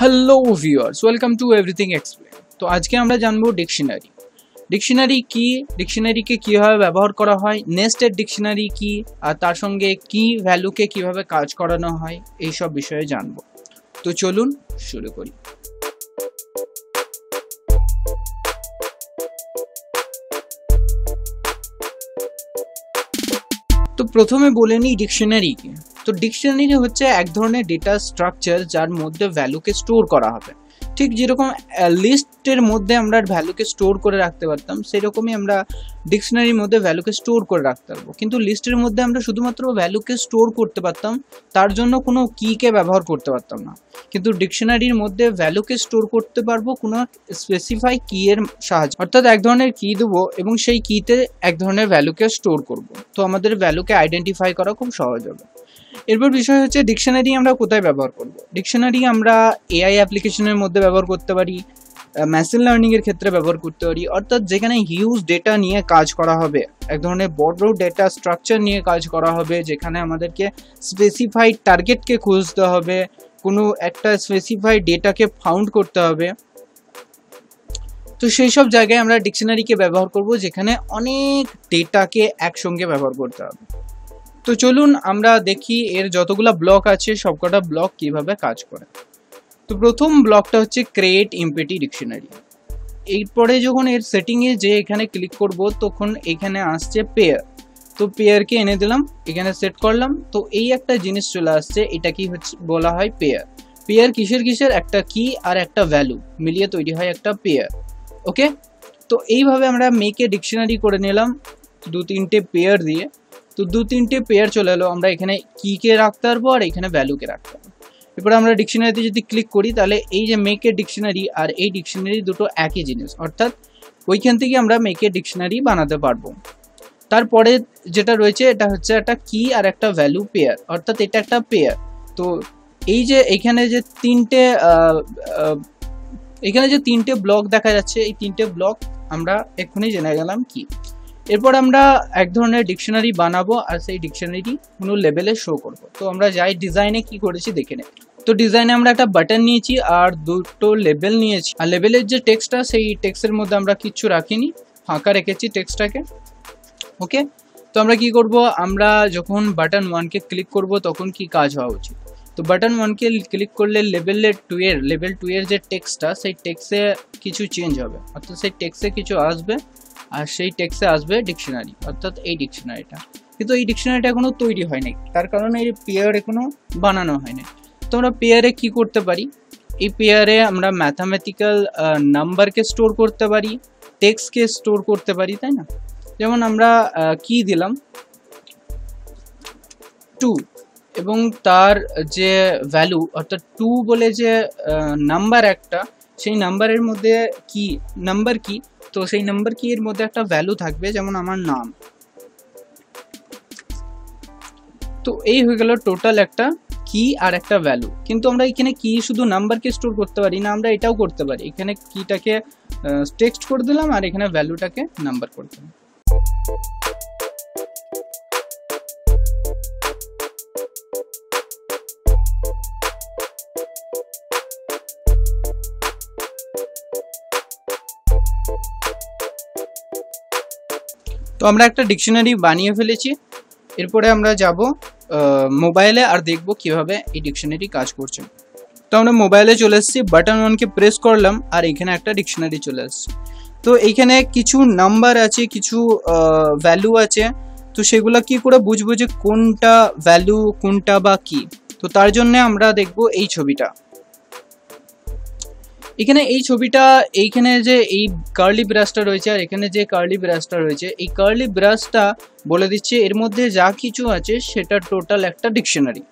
Hello viewers welcome to everything explain তো আজকে আমরা জানব ডিকশনারি ডিকশনারি কি? ডিকশনারিকে কীভাবে ব্যবহার করা হয়? নেস্টেড ডিকশনারি কি? আর তার সঙ্গে কি ভ্যালুকে কীভাবে কাজ করানো হয়? এই সব বিষয়ে জানব। তো চলুন শুরু করি। তো প্রথমে বলে নিই ডিকশনারি কি। তো ডিকশনারি হচ্ছে এক ধরনের ডেটা স্ট্রাকচার যার মধ্যে ভ্যালুকে স্টোর করা হবে। ঠিক যেরকম লিস্টের মধ্যে আমরা ভ্যালুকে স্টোর করে রাখতে পারতাম, সেরকমই আমরা ডিকশনারির মধ্যে ভ্যালুকে স্টোর করে রাখতে পারব। কিন্তু লিস্টের মধ্যে আমরা শুধুমাত্র ভ্যালুকে স্টোর করতে পারতাম, তার জন্য কোনো কিকে ব্যবহার করতে পারতাম না। কিন্তু ডিকশনারির মধ্যে ভ্যালুকে স্টোর করতে পারব কোনো স্পেসিফাই কি এর সাহায্য। অর্থাৎ এক ধরনের কি দেবো এবং সেই কিতে এক ধরনের ভ্যালুকে স্টোর করব। তো আমাদের ভ্যালুকে আইডেন্টিফাই করা খুব সহজ হবে। এরপর বিষয় হচ্ছে ডিকশনারি আমরা কোথায় ব্যবহার করব? ডিকশনারি আমরা এআই অ্যাপ্লিকেশনের মধ্যে ব্যবহার করতে পারি মেশিন লার্নিং এর ক্ষেত্রে ব্যবহার করতে পারি, অর্থাৎ যেখানে হিউজ ডেটা নিয়ে কাজ করা হবে, এক ধরনের বড় ডেটা স্ট্রাকচার নিয়ে কাজ করা হবে, যেখানে আমাদেরকে স্পেসিফাইড টার্গেটকে খুঁজতে হবে, কোনো একটা স্পেসিফাইড ডেটাকে ফাউন্ড করতে হবে। তো সেই সব জায়গায় আমরা ডিকশনারিকে ব্যবহার করব, যেখানে অনেক ডেটাকে একসঙ্গে ব্যবহার করতে হবে। তো চলুন আমরা দেখি এর যতগুলো ব্লক আছে, সবকটা ব্লক কীভাবে কাজ করে। তো প্রথম ব্লকটা হচ্ছে ক্রিয়েট ইম্পেটি ডিকশনারি এরপরে যখন এর সেটিংয়ে যে এখানে ক্লিক করব, তখন এখানে আসছে পেয়ার তো পেয়ারকে এনে দিলাম, এখানে সেট করলাম। তো এই একটা জিনিস চলে আসছে এটা কি হচ্ছে বলা হয় পেয়ার পেয়ার কিসের কিসের? একটা কি আর একটা ভ্যালু মিলিয়ে তৈরি হয় একটা পেয়ার ওকে তো এইভাবে আমরা মেকে ডিকশনারি করে নিলাম দু তিনটে পেয়ার দিয়ে। তো দু তিনটে পেয়ার চলে এলো। আমরা এখানে কিকে রাখতে পারব আর এখানে ভ্যালুকে রাখতে পারব। এরপরে আমরা ডিকশনারিতে যদি ক্লিক করি, তাহলে এই যে মেকের ডিকশনারি আর এই ডিকশনারি দুটো একই জিনিস। অর্থাৎ ওইখান থেকে আমরা মেকের ডিকশনারি বানাতে পারব। তারপরে যেটা রয়েছে, এটা হচ্ছে একটা কি আর একটা ভ্যালু পেয়ার অর্থাৎ এটা একটা পেয়ার তো এই যে এখানে যে তিনটে এখানে যে তিনটে ব্লক দেখা যাচ্ছে, এই তিনটে ব্লক আমরা এক্ষুনি জেনে গেলাম কি। এরপর আমরা এক ধরনের ডিকশনারি বানাবো আর সেই ডিকশনারি কোনো লেভেলে শো করব। তো আমরা যাই ডিজাইনে কি করেছি দেখে নেব তো ডিজাইনে আমরা একটা বাটন নিয়েছি আর দুটো লেবেল নিয়েছি। আর লেবেলের যে টেক্সটটা সেই টেক্সটের মধ্যে আমরা কিচ্ছু রাখিনি। ফাঁকা রেখেছি টেক্সটটাকে ওকে তো আমরা কি করব? আমরা যখন বাটন ওয়ানকে ক্লিক করব, তখন কি কাজ হওয়া উচিত? তো বাটন ওয়ানকে ক্লিক করলে লেভেলের টু এর লেভেল টু এর যে টেক্সটটা সেই টেক্সে কিছু চেঞ্জ হবে। অর্থাৎ সেই টেক্সে কিছু আসবে। আর সেই টেক্সে আসবে ডিকশনারি অর্থাৎ এই ডিকশনারিটা কিন্তু এই ডিকশনারিটা এখনও তৈরি হয়নি তার কারণে এই পেয়ার এখনও বানানো হয়নি তো আমরা পেয়ারে কি করতে পারি? এই পেয়ারে আমরা ম্যাথামেটিক্যাল নাম্বারকে স্টোর করতে পারি টেক্সটকে স্টোর করতে পারি, তাই না? যেমন আমরা কি দিলাম? টু এবং তার যে ভ্যালু অর্থাৎ টু বলে যে নাম্বার একটা সেই নাম্বারের মধ্যে কি নাম্বার কি? তো সেই নাম্বার কি এর মধ্যে একটা ভ্যালু থাকবে, যেমন আমার নাম। তো এই হয়ে গেল টোটাল একটা কি আর একটা ভ্যালু কিন্তু আমরা এখানে কি শুধু নাম্বারকে স্টোর করতে পারি না, আমরা এটাও করতে পারি। এখানে কিটাকে টেক্সট করে দিলাম আর এখানে ভ্যালুটাকে নাম্বার করে দিলাম। তো আমরা একটা ডিকশনারি বানিয়ে ফেলেছি। এরপরে আমরা যাব মোবাইলে আর দেখব কীভাবে এই ডিকশনারি কাজ করছে। তো আমরা মোবাইলে চলে এসেছি, বাটন ওয়ানকে প্রেস করলাম আর এখানে একটা ডিকশনারি চলে আসছে তো এইখানে কিছু নাম্বার আছে, কিছু ভ্যালু আছে। তো সেগুলো কি করে বুঝব যে কোনটা ভ্যালু কোনটা বা কি? তো তার জন্য আমরা দেখব এই ছবিটা। এখানে এই ছবিটা, এইখানে যে এই কার্লি ব্রাশটা রয়েছে আর এখানে যে কার্লি ব্রাশটা রয়েছে, এই কার্লি ব্রাশটা বলে দিচ্ছে, এর মধ্যে যা কিছু আছে সেটা টোটাল একটা ডিকশনারি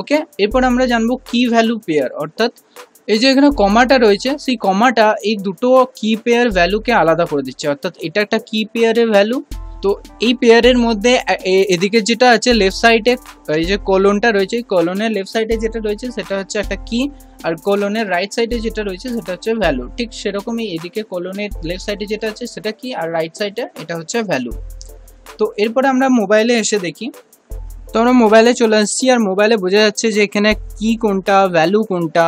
ওকে এরপর আমরা জানব কি ভ্যালু পেয়ার অর্থাৎ এই যে এখানে কমাটা রয়েছে, সেই কমাটা এই দুটো কি পেয়ার ভ্যালুকে আলাদা করে দিচ্ছে, অর্থাৎ এটা একটা কি পেয়ারের ভ্যালু তো এই পেয়ারের মধ্যে এদিকে যেটা আছে লেফট সাইডে এই যে কলনটা রয়েছে কলনের লেফট সাইডে যেটা রয়েছে, সেটা হচ্ছে একটা কি আর কলনের রাইট সাইডে যেটা রয়েছে, সেটা হচ্ছে ভ্যালু ঠিক সেরকমই এদিকে কলনের লেফট সাইডে যেটা আছে, সেটা কি আর রাইট সাইডে এটা হচ্ছে ভ্যালু তো এরপরে আমরা মোবাইলে এসে দেখি। তো আমরা মোবাইলে চলে আসছি, আর মোবাইলে বোঝা যাচ্ছে যে এখানে কি কোনটা ভ্যালু কোনটা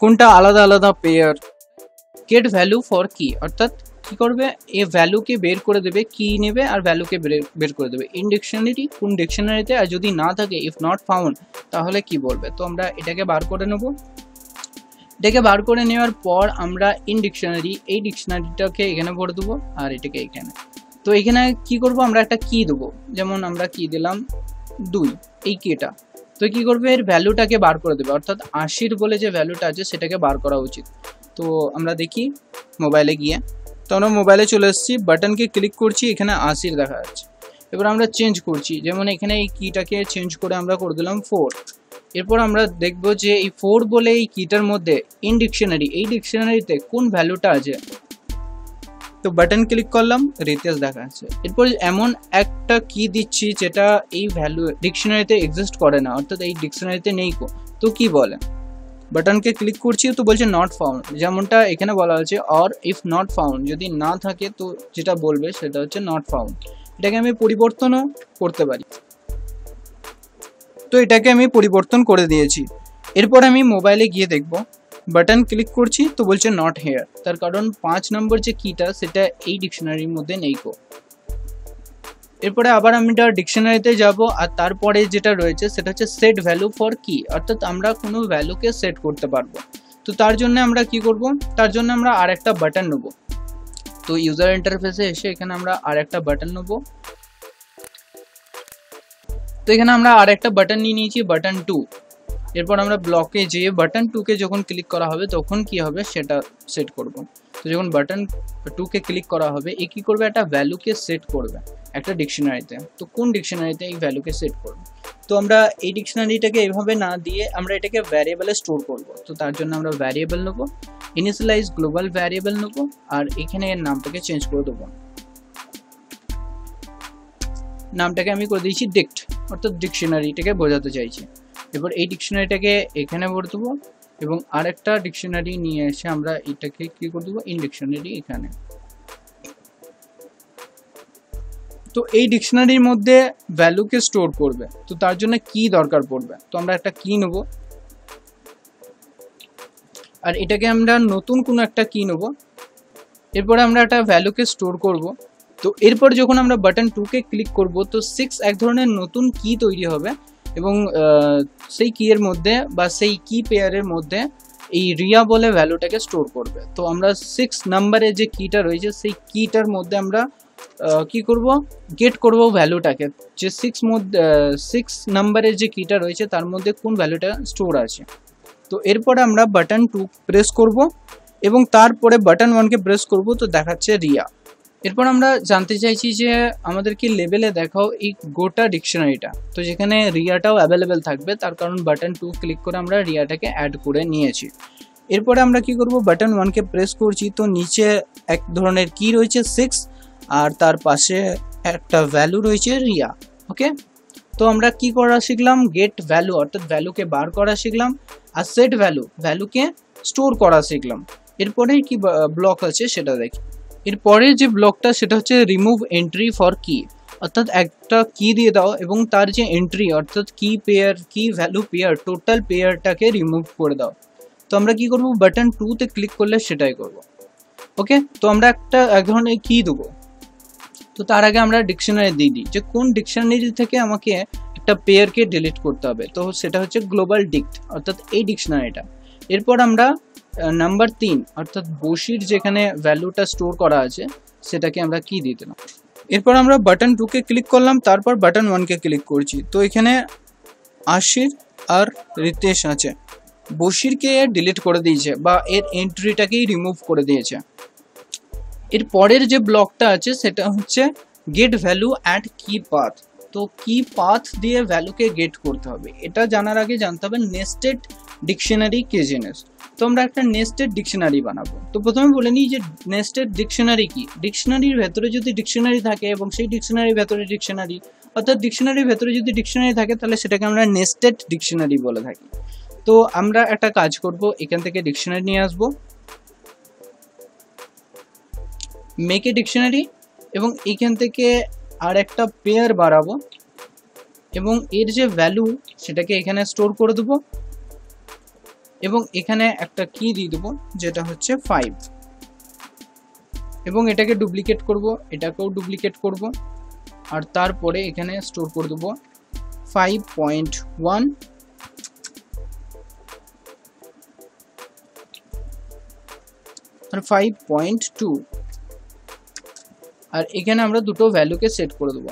কোনটা আলাদা আলাদা পেয়ার গেট ভ্যালু ফর কি অর্থাৎ কি করবে? এ ভ্যালুকে বের করে দেবে, কি নেবে আর ভ্যালুকে বের করে দেবে। ইন ডিকশনারি কোন ডিকশনারিতে আর যদি না থাকে ইফ নট ফাউন্ড তাহলে কি বলবে? তো আমরা এটাকে বার করে নেব। এটাকে বার করে নেওয়ার পর আমরা ইন ডিকশনারি এই ডিকশনারিটাকে এখানে ভরে দেবো আর এটাকে এখানে। তো এখানে কি করব? আমরা একটা কি দেবো। যেমন আমরা কি দিলাম দুই, এই কিটা তো কি করবে? এর ভ্যালুটাকে বার করে দেবে। অর্থাৎ আশির বলে যে ভ্যালুটা আছে, সেটাকে বার করা উচিত। তো আমরা দেখি মোবাইলে গিয়ে। তো আমরা মোবাইলে চলে এসেছি বাটনকে ক্লিক করছি, এখানে আশির দেখা যাচ্ছে। এবার আমরা চেঞ্জ করছি, যেমন এখানে এই কিটাকে চেঞ্জ করে আমরা করে দিলাম ফোর এরপর আমরা দেখব যে এই ফোর বলে এই কিটার মধ্যে ইন ডিকশনারি এই ডিকশনারিতে কোন ভ্যালুটা আছে? তো বাটন ক্লিক করলাম রিতেশ দেখা যাচ্ছে। এরপর এমন একটা কি দিচ্ছি যেটা এই ভ্যালু ডিকশনারিতে এক্সিস্ট করে না, অর্থাৎ এই ডিকশনারিতে নেই তো কি বলে? বাটনকে ক্লিক করছি, তো বলছে নট ফাউন্ড যেমনটা এখানে বলা হচ্ছে অর ইফ নট ফাউন্ড যদি না থাকে, তো যেটা বলবে সেটা হচ্ছে নট ফাউন্ড এটাকে আমি পরিবর্তনও করতে পারি। তো এটাকে আমি পরিবর্তন করে দিয়েছি। এরপর আমি মোবাইলে গিয়ে দেখব। বাটন ক্লিক করছি, তো বলছে নট হেয়ার তার কারণ পাঁচ নম্বর যে কিটা সেটা এই ডিকশনারির মধ্যে নেই কো এরপরে আবার আমি ডিকশনারিতে যাব, আর তারপরে যেটা রয়েছে সেটা হচ্ছে সেট ভ্যালু ফর কি অর্থাৎ আমরা কোনো ভ্যালুকে সেট করতে পারব। তো তার জন্য আমরা কি করব? তার জন্য আমরা আর একটা বাটন নেব। তো ইউজার ইন্টারফেসে এসে এখানে আমরা আর একটা বাটন নেব। তো এখানে আমরা আর একটা বাটন নিয়ে নিয়েছি বাটন টু এরপর আমরা ব্লকে যেয়ে বাটন টুকে যখন ক্লিক করা হবে, তখন কি হবে? সেটা সেট করব। তো যখন বাটন টুকে ক্লিক করা হবে, এ কী করবে? একটা ভ্যালুকে সেট করবে, একটা ডিকশনারিতে তো কোন ডিকশনারিতে এই ভ্যালুকে সেট করবে? তো আমরা এই ডিকশনারিটাকে এভাবে না দিয়ে আমরা এটাকে ভ্যারিয়েবলে স্টোর করব। তো তার জন্য আমরা ভ্যারিয়েবল নেব ইনিশিয়ালাইজ গ্লোবাল ভ্যারিয়েবল নেব, আর এখানে এর নামটাকে চেঞ্জ করে দেবো। নামটাকে আমি করে দিয়েছি ডিক্ট অর্থাৎ ডিকশনারিটাকে বোঝাতে চাইছি। এবার এই ডিকশনারিটাকে এখানে ভরে দেবো। এবং আরেকটা ডিকশনারি নিয়ে এসে আমরা এটাকে কি করে দেবো? ইন ডিকশনারি এখানে। তো এই ডিকশনারির মধ্যে ভ্যালুকে স্টোর করবে। তো তার জন্য কি দরকার পড়বে? তো আমরা একটা কি নেব। আর এটাকে আমরা নতুন কোনো একটা কি নেব। এরপরে আমরা একটা ভ্যালুকে স্টোর করব। তো এরপর যখন আমরা বাটন টুকে ক্লিক করব, তো সিক্স এক ধরনের নতুন কি তৈরি হবে। এবং সেই কি এর মধ্যে বা সেই কি পেয়ারের মধ্যে এই রিয়া বলে ভ্যালুটাকে স্টোর করবে। তো আমরা সিক্স নাম্বারে যে কিটা রয়েছে, সেই কিটার মধ্যে আমরা কি করব? গেট করব ভ্যালুটাকে যে সিক্স মধ্যে সিক্স নাম্বারের যে কিটা রয়েছে, তার মধ্যে কোন ভ্যালুটা স্টোর আছে। তো এরপরে আমরা বাটন টু প্রেস করব এবং তারপরে বাটন ওয়ানকে প্রেস করব, তো দেখাচ্ছে রিয়া। এরপর আমরা জানতে চাইছি যে আমাদের কি লেভেলে দেখাও এই গোটা ডিকশনারিটা তো যেখানে রিয়াটাও অ্যাভেলেবেল থাকবে, তার কারণ বাটন টু ক্লিক করে আমরা রিয়াটাকে অ্যাড করে নিয়েছি। এরপরে আমরা কি করব? বাটন ওয়ানকে প্রেস করছি, তো নিচে এক ধরনের কি রয়েছে সিক্স আর তার পাশে একটা ভ্যালু রয়েছে, রিয়া। ওকে তো আমরা কি করা শিখলাম? গেট ভ্যালু অর্থাৎ ভ্যালুকে বার করা শিখলাম, আর সেট ভ্যালু ভ্যালুকে স্টোর করা শিখলাম। এরপরে কি ব্লক আছে সেটা দেখি। এরপরে যে ব্লকটা, সেটা হচ্ছে রিমুভ এন্ট্রি ফর কি অর্থাৎ একটা কি দিয়ে দাও এবং তার যে এন্ট্রি অর্থাৎ key pair key value pair total পেয়ারটাকে remove করে দাও। তো আমরা কি করব? বাটন টুতে ক্লিক করলে সেটাই করব। ওকে তো আমরা একটা, এক ধরনের কি দেবো। তো তার আগে আমরা ডিকশনারি দিয়ে দিই যে কোন ডিকশনারি থেকে আমাকে একটা পেয়ারকে ডিলিট করতে হবে। তো সেটা হচ্ছে গ্লোবাল ডিক্ট অর্থাৎ এই ডিকশনারিটা এরপর আমরা নাম্বার তিন, অর্থাৎ বসির যেখানে ভ্যালুটা স্টোর করা আছে, সেটাকে আমরা কি দিয়ে দিলাম? এরপর আমরা বাটন টুকে ক্লিক করলাম, তারপর বাটন ওয়ানকে ক্লিক করছি। তো এখানে আশির আর রিতেশ আছে। বসিরকে ডিলিট করে দিয়েছে বা এর এন্ট্রিটাকেই রিমুভ করে দিয়েছে। এর পরের যে ব্লকটা আছে, সেটা হচ্ছে get value at key path তো কি পাথ দিয়ে ভ্যালুকে গেট করতে হবে। এটা জানার আগে জানতে হবে নেস্টেড ডিকশনারি কে জিনিস তো আমরা একটা নেস্টেড ডিকশনারি বানাবো। তো প্রথমে বলে নিই যে নেস্টেড ডিকশনারি কি? ডিকশনারির ভেতরে যদি ডিকশনারি থাকে এবং সেই ডিকশনারির ভেতরে ডিকশনারি অর্থাৎ ডিকশনারির ভেতরে যদি ডিকশনারি থাকে, তাহলে সেটাকে আমরা নেস্টেড ডিকশনারি বলে থাকি। তো আমরা একটা কাজ করব, এখান থেকে ডিকশনারি নিয়ে আসব। মেক ডিকশনারি এবং এখান থেকে আর একটা পেয়ার বাড়াবো এবং এর যে ভ্যালু সেটাকে এখানে স্টোর করে দেবো। এবং এখানে একটা কি দিয়ে দেবো, যেটা হচ্ছে ফাইভ এবং এটাকে ডুপ্লিকেট করব, এটাকেও ডুপ্লিকেট করব, আর তারপরে এখানে স্টোর করে দেবো ফাইভ পয়েন্ট ওয়ান আর ফাইভ পয়েন্ট টু আর এখানে আমরা দুটো ভ্যালুকে সেট করে দেবো।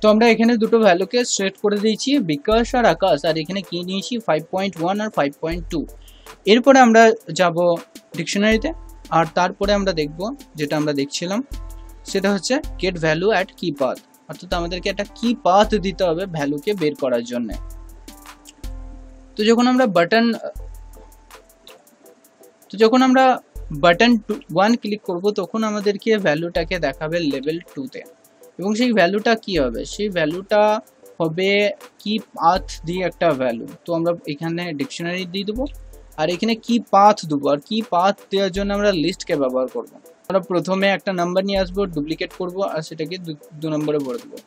তো আমরা এখানে দুটো ভ্যালুকে সেট করে দিয়েছি, বিকাশ আর আকাশ, আর এখানে কি নিয়েছি? ফাইভ পয়েন্ট ওয়ান আর ফাইভ পয়েন্ট টু এরপরে আমরা যাব ডিকশনারিতে আর তারপরে আমরা দেখব যেটা আমরা দেখছিলাম, সেটা হচ্ছে get value at key path অর্থাৎ আমাদেরকে একটা কি পাথ দিতে হবে ভ্যালুকে বের করার জন্য। তো যখন আমরা বাটন তো যখন আমরা বাটন টু ওয়ান ক্লিক করব, তখন আমাদেরকে ভ্যালুটাকে দেখাবে লেভেল টুতে এবং সেই ভ্যালুটা কি হবে? সেই ভ্যালুটা হবে কি পাথ দিয়ে একটা ভ্যালু তো আমরা এখানে ডিকশনারি দিয়ে দেবো। আর এখানে কি পাথ দেবো। আর কি পাথ দেওয়ার জন্য আমরা লিস্টকে ব্যবহার করব। আমরা প্রথমে একটা নাম্বার নিয়ে আসব ডুপ্লিকেট করব, আর সেটাকে দু নম্বরে ভরে দেবো।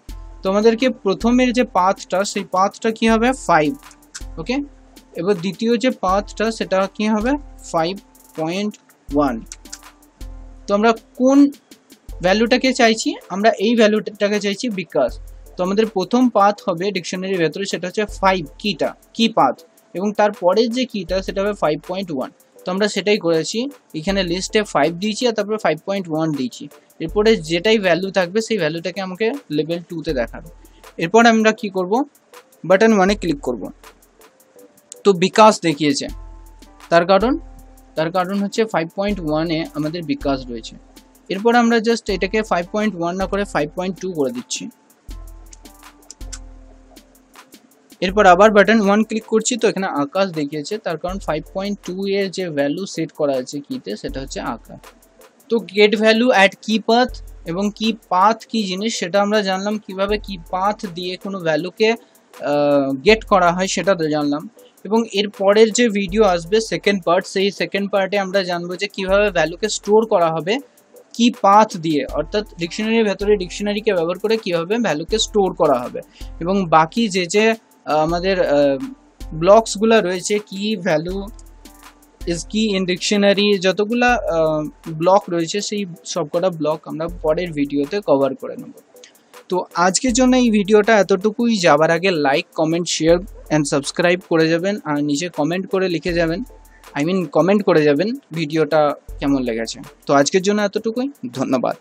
তো আমাদেরকে প্রথমের যে পাথটা সেই পাথটা কি হবে? ফাইভ ওকে এবার দ্বিতীয় যে পাথটা সেটা কি হবে? ফাইভ পয়েন্ট ওয়ান তো আমরা কোন ভ্যালুটাকে চাইছি? আমরা এই ভ্যালুটাকে চাইছি বিকাশ। তো আমাদের প্রথম পাথ হবে ডিকশনারির ভেতরে, সেটা হচ্ছে ফাইভ কিটা কি পাথ এবং তারপরের যে কিটা সেটা হবে ফাইভ পয়েন্ট ওয়ান তো আমরা সেটাই করেছি। এখানে লিস্টে ফাইভ দিয়েছি আর তারপরে ফাইভ পয়েন্ট ওয়ান দিয়েছি। এরপরে যেটাই ভ্যালু থাকবে, সেই ভ্যালুটাকে আমাকে লেভেল টুতে দেখাবে। এরপর আমরা কি করব? বাটন ওয়ানে ক্লিক করব। তো বিকাশ দেখিয়েছে। তার কারণ? তার কারণ হচ্ছে ফাইভ পয়েন্ট ওয়ানে আমাদের বিকাশ রয়েছে। এরপর আমরা জাস্ট এটাকে ফাইভ পয়েন্ট ওয়ান না করে ফাইভ পয়েন্ট টু করে দিচ্ছি। এরপর আবার বাটন ওয়ান ক্লিক করছি তো এখানে আকাশ দেখিয়েছে, তার কারণ ফাইভ পয়েন্ট টু এর যে ভ্যালু সেট করা আছে কিতে সেটা হচ্ছে আকাশ। তো get value at key path এবং কি পাথ কি জিনিস, সেটা আমরা জানলাম কীভাবে কি পাথ দিয়ে কোনো ভ্যালুকে গেট করা হয় সেটা তো জানলাম। এবং এর পরের যে ভিডিও আসবে সেকেন্ড পার্ট সেই সেকেন্ড পার্টে আমরা জানব যে কীভাবে ভ্যালুকে স্টোর করা হবে। কি পাথ দিয়ে, অর্থাৎ ডিকশনারির ভেতরে ডিকশনারিকে ব্যবহার করে কীভাবে ভ্যালুকে স্টোর করা হবে এবং বাকি যে যে আমাদের ব্লকসগুলো রয়েছে, key value is key in dictionary যতগুলা ব্লক রয়েছে, সেই সবকটা ব্লক আমরা পরের ভিডিওতে কভার করে নেব। তো আজকের জন্য এই ভিডিওটা এতটুকুই। যাবার আগে like comment share and subscribe করে যাবেন। আর নিচে কমেন্ট করে লিখে যাবেন। আই মিন কমেন্ট করে যাবেন। ভিডিওটা কেমন লেগেছে? তো আজকের জন্য এতটুকুই ধন্যবাদ।